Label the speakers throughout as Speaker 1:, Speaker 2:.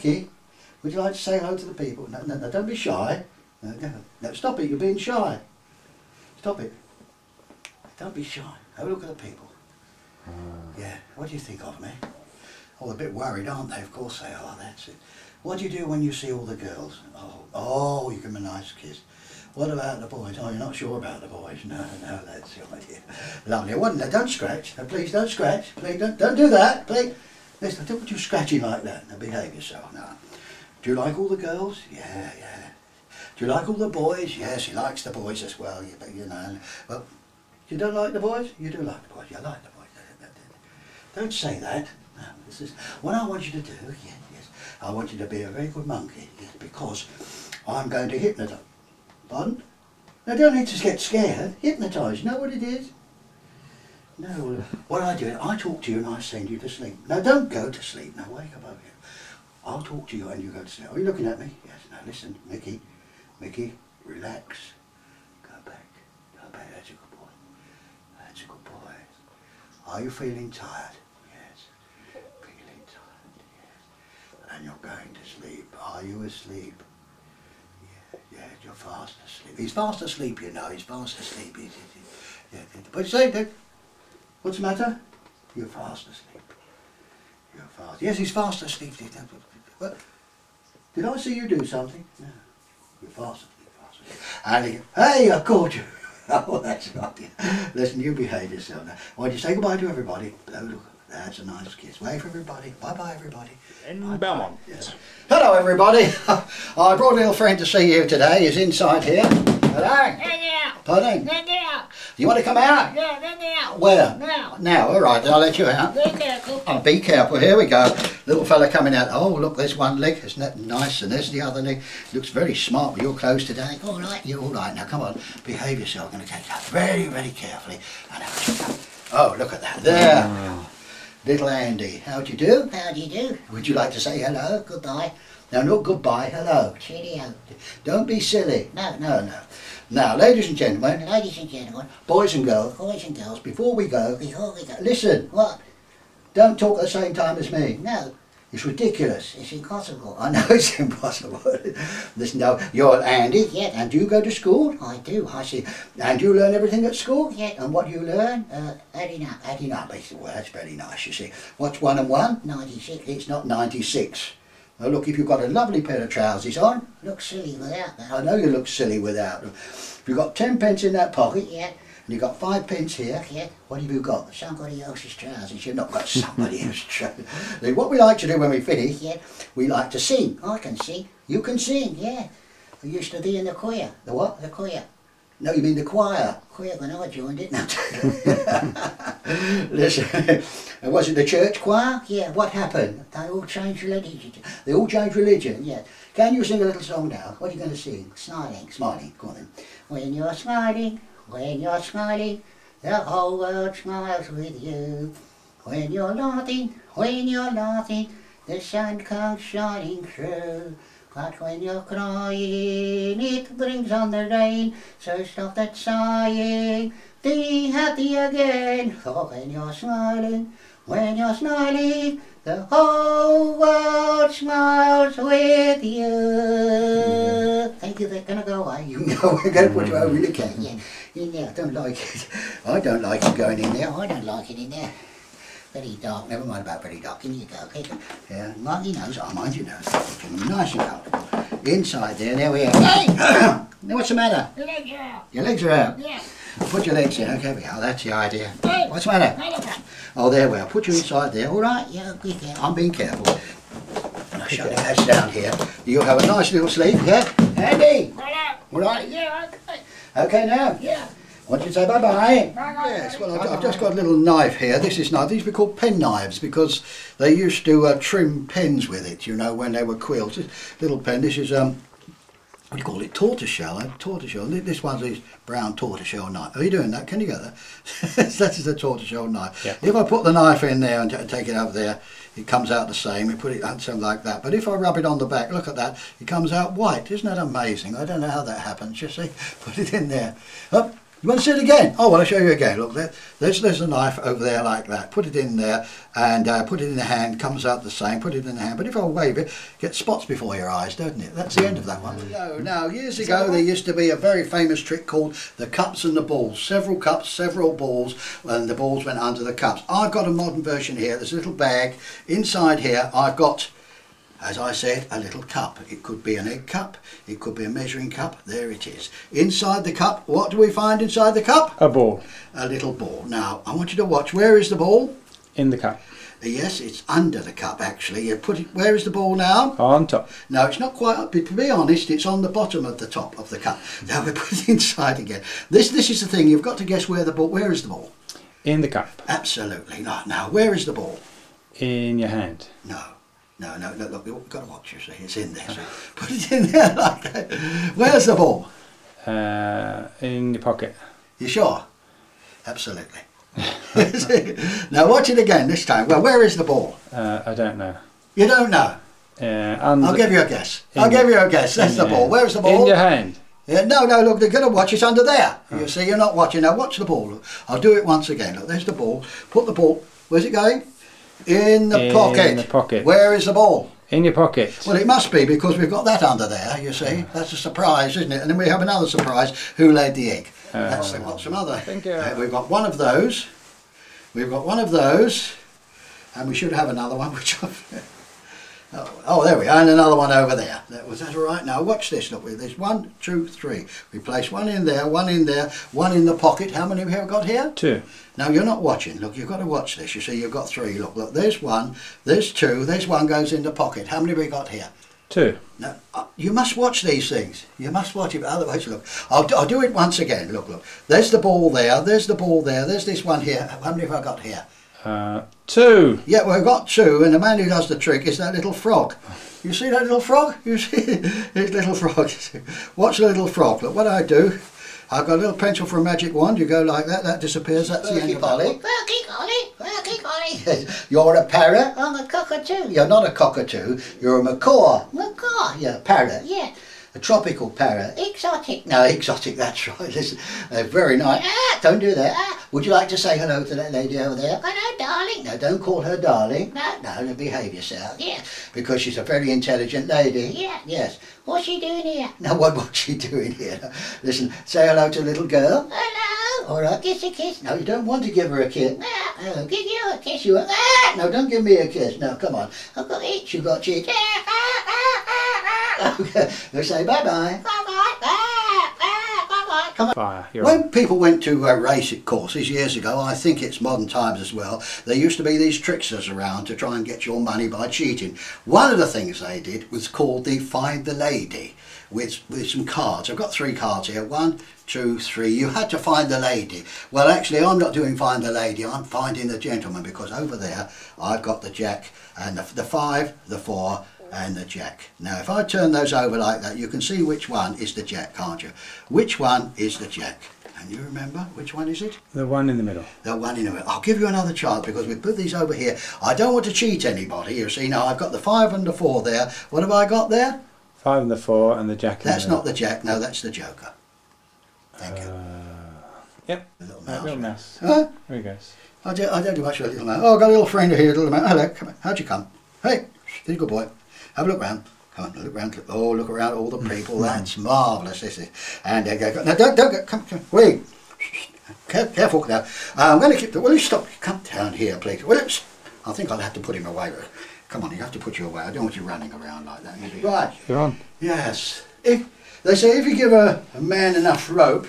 Speaker 1: This is Mickey. Mickey, would you like to say hello to the people? No, no, no, don't be shy. No, no, no, stop it, you're being shy. Stop it. Don't be shy. Have a look at the people. Uh. Yeah, what do you think of me? Oh, a bit worried, aren't they? Of course they are, that's it. What do you do when you see all the girls? Oh, oh, you give them a nice kiss. What about the boys? Oh, you're not sure about the boys? No, no, that's the idea. Lovely. No, don't scratch. Please don't scratch. Please don't, don't do that. Please. Listen, I don't want you scratching like that. Now behave yourself. Now, do you like all the girls? Yeah, yeah. Do you like all the boys? Yes, he likes the boys as well. You, you know. Well, you don't like the boys? You do like the boys. You like the boys. Don't say that. No, this is what I want you to do. Yes, yes. I want you to be a very good monkey. Yes, because I'm going to hypnotise. Pardon? Now don't need to get scared. Hypnotise. You know what it is? No. What I do, is I talk to you and I send you to sleep. Now don't go to sleep. Now wake up over here. I'll talk to you and you go to sleep. Are you looking at me? Yes. Now listen, Mickey. Mickey, relax. Go back. Go back. That's a good boy. That's a good boy. Are you feeling tired? Yes. Feeling tired, yes. And you're going to sleep. Are you asleep? Yeah, you're fast asleep. He's fast asleep, you know. He's fast asleep. He's, he's, he's, yeah. But say, Dick, what's the matter? You're fast asleep. You're fast. Yes, he's fast asleep. What? Did I see you do something? No. You're fast asleep, fast asleep. And he, hey, I caught you. Oh, that's not it. Listen, you behave yourself now. Why don't you say goodbye to everybody? Blow, look, that's a nice kiss. Wave for everybody. Bye-bye, everybody.
Speaker 2: In
Speaker 1: Bye-bye.
Speaker 2: Belmont.
Speaker 1: Yes. Hello, everybody. I brought a little friend to see you today. He's inside here. Hello. Pardon? You want to come out? Where?
Speaker 3: Now.
Speaker 1: Now, all right, then I'll let you out.
Speaker 3: Be careful.
Speaker 1: Oh, be careful. Here we go. Little fella coming out. Oh, look, there's one leg. Isn't that nice? And there's the other leg. Looks very smart with your clothes today. All right, you're all right. Now, come on. Behave yourself. I'm going to take you out very, very carefully. And have a check. Oh, look at that. There. Little Andy. How do you do?
Speaker 3: How do you do?
Speaker 1: Would you like to say hello?
Speaker 3: Goodbye.
Speaker 1: No, not goodbye. Hello.
Speaker 3: Cheerio.
Speaker 1: Don't be silly.
Speaker 3: No,
Speaker 1: No, no. Now, ladies and gentlemen,
Speaker 3: Ladies and gentlemen,
Speaker 1: boys and girls,
Speaker 3: boys and girls,
Speaker 1: before we go,
Speaker 3: before we go.
Speaker 1: listen.
Speaker 3: What?
Speaker 1: Don't talk at the same time as me.
Speaker 3: No,
Speaker 1: It's ridiculous.
Speaker 3: it's impossible.
Speaker 1: I know it's impossible. Listen now, you're Andy,
Speaker 3: Yes.
Speaker 1: and do you go to school?
Speaker 3: I do.
Speaker 1: I see. And you learn everything at school?
Speaker 3: Yes.
Speaker 1: And what do you learn?
Speaker 3: Uh, adding up.
Speaker 1: Adding up. Well, that's very nice, you see. What's one and one?
Speaker 3: 96.
Speaker 1: It's not 96. Now look, if you've got a lovely pair of trousers on,
Speaker 3: look silly without
Speaker 1: them.
Speaker 3: I
Speaker 1: know you look silly without them. If you've got 10 pence in that pocket,
Speaker 3: Yeah,
Speaker 1: and you've got 5 pence here,
Speaker 3: yeah.
Speaker 1: what have you got?
Speaker 3: Somebody else's trousers.
Speaker 1: You've not got somebody else's trousers. Now, What we like to do when we finish,
Speaker 3: Yeah,
Speaker 1: we like to sing.
Speaker 3: I can sing.
Speaker 1: You can sing.
Speaker 3: Yeah. I used to be in the choir.
Speaker 1: The what?
Speaker 3: The choir.
Speaker 1: No, you mean the choir.
Speaker 3: Choir when I joined it.
Speaker 1: Listen, was it the church choir?
Speaker 3: Yeah.
Speaker 1: What happened?
Speaker 3: They all changed religion.
Speaker 1: They all changed religion.
Speaker 3: Yeah.
Speaker 1: Can you sing a little song now? What are you going to sing?
Speaker 3: Smiling.
Speaker 1: Smiling. Go on then.
Speaker 3: When you're smiling, when you're smiling, the whole world smiles with you. When you're laughing, when you're laughing, the sun comes shining through. But when you're crying, it brings on the rain. So stop that sighing, be happy again. For when you're smiling, when you're smiling, the whole world smiles with you. Thank you, they're gonna go away.
Speaker 1: You know, we're to put you over in the can.
Speaker 3: Yeah, in there.
Speaker 1: I don't like it. I don't like it going in there.
Speaker 3: I don't like it in there. Very dark.
Speaker 1: Never mind about very dark.
Speaker 3: In you go. Okay.
Speaker 1: Yeah, your nose. I mind your nose. Nice and comfortable. Inside there, there we are. Hey! now what's the matter? Your legs are out. Your legs are out?
Speaker 3: Yeah.
Speaker 1: Put your legs in. Okay, we are. That's the idea.
Speaker 3: Hey.
Speaker 1: What's the matter?
Speaker 3: Hey,
Speaker 1: Oh, there we are. Put you inside there. All right.
Speaker 3: Yeah, careful.
Speaker 1: I'm being careful. And I shut the gas down here. You'll have a nice little sleep, yeah? Andy! All right?
Speaker 3: Yeah, okay.
Speaker 1: Okay now?
Speaker 3: Yeah.
Speaker 1: Want you to say bye-bye?
Speaker 3: Bye-bye.
Speaker 1: Yes, well, I've, I've just got a little knife here. This is knife. These were called pen knives because they used to uh, trim pens with it, you know, when they were quills. This little pen, this is, um, what do you call it, tortoiseshell, eh? tortoiseshell. Th- This one's this brown tortoiseshell knife. Are you doing that? Can you get that? that is a tortoiseshell knife.
Speaker 2: Yeah.
Speaker 1: If I put the knife in there and take it over there, it comes out the same. You put it on something like that. But if I rub it on the back, look at that, it comes out white. Isn't that amazing? I don't know how that happens, you see. Put it in there. Up. You want to see it again? Oh, well, I'll show you again. Look, there, there's, there's a knife over there like that. Put it in there and uh, put it in the hand. Comes out the same. Put it in the hand. But if I wave it, get spots before your eyes, doesn't it? That's the end of that one. No, now, years ago, there used to be a very famous trick called the cups and the balls. Several cups, several balls, and the balls went under the cups. I've got a modern version here. There's a little bag. Inside here, I've got as I said, a little cup. It could be an egg cup, it could be a measuring cup. There it is. Inside the cup, what do we find inside the cup?
Speaker 2: A ball
Speaker 1: A little ball. Now, I want you to watch. Where is the ball?
Speaker 2: in the cup.
Speaker 1: Yes, it's under the cup actually. You put it. Where is the ball now?
Speaker 2: On top.
Speaker 1: No, it's not quite up. To be honest, it's on the bottom of the top of the cup. Now we put it inside again. This this is the thing. You've got to guess where the ball. Where is the ball?
Speaker 2: In the cup.
Speaker 1: Absolutely not. Now, where is the ball?
Speaker 2: In your hand.
Speaker 1: No. No, no, no, look, you've got to watch, you see, it's in there. So put it in there like that. Where's the ball?
Speaker 2: Uh, in your pocket.
Speaker 1: You sure? Absolutely. now watch it again this time. Well, where is the ball?
Speaker 2: Uh, I don't know.
Speaker 1: You don't know.
Speaker 2: Uh, under,
Speaker 1: I'll give you a guess. I'll give you a guess. That's the ball.
Speaker 2: hand.
Speaker 1: Where's the ball?
Speaker 2: In your hand.
Speaker 1: Yeah, no, no, look, they're going to watch. It's under there. You see, you're not watching. Now watch the ball. I'll do it once again. Look, there's the ball. Put the ball. Where's it going? In the
Speaker 2: In
Speaker 1: pocket.
Speaker 2: the pocket.
Speaker 1: Where is the ball?
Speaker 2: In your pocket.
Speaker 1: Well, it must be because we've got that under there, you see. That's a surprise, isn't it? And then we have another surprise. Who laid the egg? That's
Speaker 2: Oh.
Speaker 1: got some other.
Speaker 2: Thank you.
Speaker 1: Uh, we've got one of those. We've got one of those. And we should have another one, which I've... Oh, oh, there we are, and another one over there. That was that all right? Now watch this. Look, there's one, two, three. We place one in there, one in there, one in the pocket. How many have we got here?
Speaker 2: Two.
Speaker 1: Now you're not watching. Look, you've got to watch this. You see, you've got three. Look, look. There's one. There's two. There's one goes in the pocket. How many have we got here?
Speaker 2: Two.
Speaker 1: Now, uh, you must watch these things. You must watch it. Otherwise, look. I'll, do- I'll do it once again. Look, look. There's the ball there. There's the ball there. There's this one here. How many have I got here?
Speaker 2: Uh, two.
Speaker 1: Yeah, well, I've got two, and the man who does the trick is that little frog. You see that little frog? You see his little frog. Watch the little frog. Look, what I do, I've got a little pencil for a magic wand. You go like that, that disappears. That's the end of that. one.
Speaker 3: Perky Collie, Perky Collie.
Speaker 1: You're a parrot.
Speaker 3: I'm a cockatoo.
Speaker 1: You're not a cockatoo. You're a macaw.
Speaker 3: Macaw.
Speaker 1: Yeah, a parrot.
Speaker 3: Yeah,
Speaker 1: A tropical parrot.
Speaker 3: exotic.
Speaker 1: No, exotic, that's right. Listen, they're very nice. Ah, don't do that.
Speaker 3: Ah.
Speaker 1: Would you like to say hello to that lady over there?
Speaker 3: Hello, darling.
Speaker 1: No, don't call her darling.
Speaker 3: No.
Speaker 1: No, no, behave yourself.
Speaker 3: Yeah,
Speaker 1: Because she's a very intelligent lady.
Speaker 3: Yeah.
Speaker 1: Yes.
Speaker 3: what's she doing here?
Speaker 1: Now, what what's she doing here? Listen, say hello to little girl.
Speaker 3: Hello.
Speaker 1: All right.
Speaker 3: Kiss a kiss.
Speaker 1: No, you don't want to give her a kiss.
Speaker 3: Ah, I'll give you a kiss.
Speaker 1: You ah, no, don't give me a kiss. No, come on.
Speaker 3: I've got itch.
Speaker 1: You've got cheek.
Speaker 3: Ah, ah, ah, ah, ah.
Speaker 1: Okay, now say bye bye.
Speaker 3: Bye-bye.
Speaker 2: Fire.
Speaker 1: When people went to uh, race courses years ago, I think it's modern times as well, there used to be these tricksters around to try and get your money by cheating. One of the things they did was called the Find the Lady with, with some cards. I've got three cards here. One, two, three. You had to find the lady. Well, actually, I'm not doing Find the Lady. I'm finding the gentleman because over there I've got the Jack and the, the five, the four, and the jack. Now if I turn those over like that you can see which one is the jack can't you? Which one is the jack? And you remember which one is it?
Speaker 2: The one in the middle.
Speaker 1: The one in the middle. I'll give you another chance because we put these over here. I don't want to cheat anybody. You see now I've got the five and the four there. What have I got there?
Speaker 2: Five and the four and the jack in
Speaker 1: That's
Speaker 2: the
Speaker 1: not the jack. No, that's the joker. Thank you.
Speaker 2: Uh, yep.
Speaker 1: A little mouse.
Speaker 2: little mouse.
Speaker 1: Huh?
Speaker 2: There he goes.
Speaker 1: I don't, I don't do much with a little man. Oh, I've got a little friend here, a little man. Hello, come on. How'd you come? Hey, he's a good boy. Have a look round. Come on, look round. Oh, look around all the people. That's marvellous, this is. And uh, go. No, don't, don't go. Come, come. Wait. Care, careful now. Uh, I'm going to keep the. Will you stop? Come down here, please. Will it? I think I'll have to put him away. Come on, you have to put you away. I don't want you running around like that. Right.
Speaker 2: You're on.
Speaker 1: Yes. If they say if you give a, a man enough rope,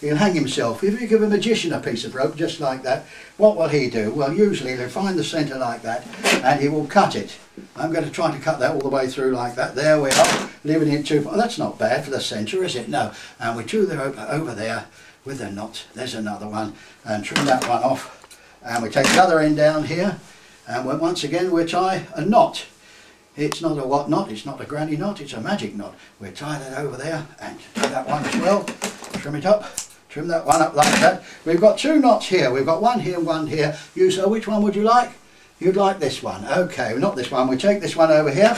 Speaker 1: he'll hang himself. If you give a magician a piece of rope just like that, what will he do? Well, usually he'll find the centre like that, and he will cut it. I'm going to try to cut that all the way through like that. There we are, leaving it two. Oh, that's not bad for the centre, is it? No. And we drew the over there with the knot. There's another one, and trim that one off. And we take the other end down here, and we- once again we tie a knot. It's not a what knot, it's not a granny knot, it's a magic knot. We'll tie that over there and that one as well. Trim it up, trim that one up like that. We've got two knots here, we've got one here, and one here. You, so which one would you like? You'd like this one. Okay, not this one. We take this one over here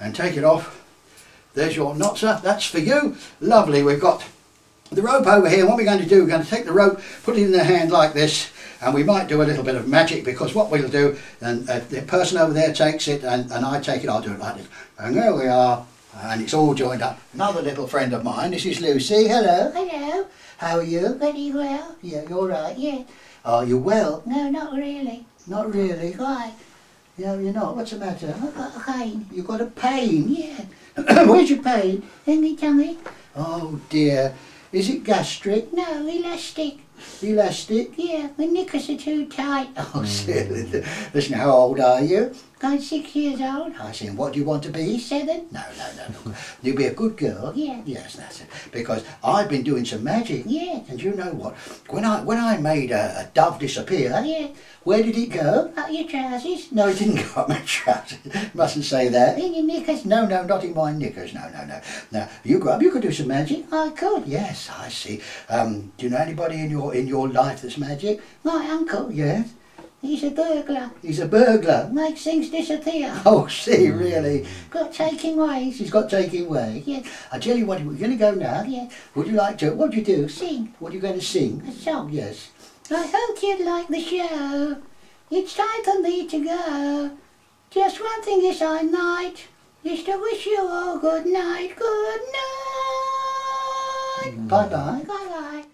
Speaker 1: and take it off. There's your knot, sir. That's for you. Lovely. We've got the rope over here, what we're going to do, we're going to take the rope, put it in the hand like this, and we might do a little bit of magic because what we'll do, and uh, the person over there takes it and, and I take it, I'll do it like this. And there we are, and it's all joined up. Another little friend of mine, this is Lucy. Hello.
Speaker 3: Hello.
Speaker 1: How are you?
Speaker 3: Very well.
Speaker 1: Yeah, you're right.
Speaker 3: Yeah.
Speaker 1: Are you well?
Speaker 3: No, not really.
Speaker 1: Not really.
Speaker 3: Why?
Speaker 1: Yeah, you're not. What's the matter?
Speaker 3: I've got a pain.
Speaker 1: You've got a pain.
Speaker 3: Yeah.
Speaker 1: Where's your pain?
Speaker 3: In my tummy.
Speaker 1: Oh dear. Is it gastric?
Speaker 3: No, elastic.
Speaker 1: Elastic?
Speaker 3: Yeah, my knickers are too tight.
Speaker 1: Oh, silly. Listen, how old are you?
Speaker 3: I'm six years old.
Speaker 1: I see. What do you want to be?
Speaker 3: Seven.
Speaker 1: No, no, no, no. You'll be a good girl.
Speaker 3: Yeah.
Speaker 1: Yes, that's it. Because I've been doing some magic.
Speaker 3: Yeah.
Speaker 1: And you know what? When I when I made a, a dove disappear,
Speaker 3: Yeah.
Speaker 1: where did it go?
Speaker 3: Up your trousers.
Speaker 1: No, it didn't go up my trousers. Mustn't say that.
Speaker 3: In your knickers.
Speaker 1: No, no, not in my knickers. No, no, no. Now you go up. You could do some magic.
Speaker 3: I could.
Speaker 1: Yes, I see. Um, do you know anybody in your in your life that's magic?
Speaker 3: My uncle.
Speaker 1: Yes.
Speaker 3: He's a burglar.
Speaker 1: He's a burglar.
Speaker 3: Makes things disappear.
Speaker 1: Oh, see, hmm. really?
Speaker 3: Got taking ways.
Speaker 1: She's got taking way.
Speaker 3: Yeah.
Speaker 1: I tell you what, we're going to go now.
Speaker 3: Yeah.
Speaker 1: Would you like to? What do you do?
Speaker 3: Sing.
Speaker 1: What are you going to sing?
Speaker 3: A song.
Speaker 1: Yes.
Speaker 3: I hope you'd like the show. It's time for me to go. Just one thing is I night. Is to wish you all good night. Good night. Hmm.
Speaker 1: Bye bye.
Speaker 3: Bye bye.